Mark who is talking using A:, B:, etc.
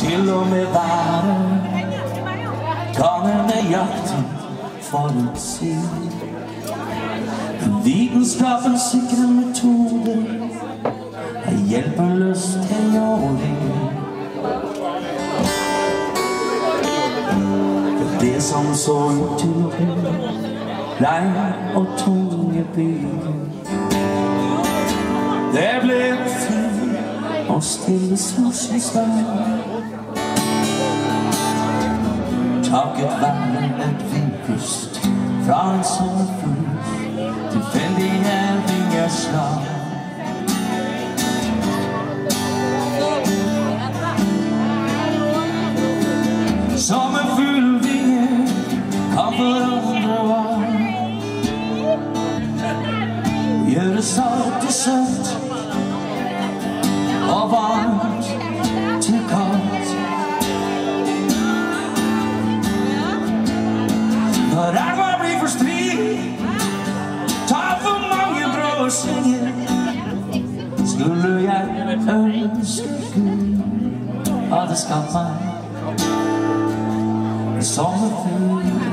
A: til og med været kan å si forutsi. Vitenskapens sikre metode er hjelpeløs teori. Det som så ut til å bli lang og tunge byer. Og stille spørsmålstegn. Takket være et vindpust fra en sommerfugl, tilfeldige vingeslag. Som en fuglvinge kan forandre vann. Gjøre salt og søtt of art to cause. But I will river street, top of my bro singing. Skulle jag önska Gud hade skaffat en sommarfugl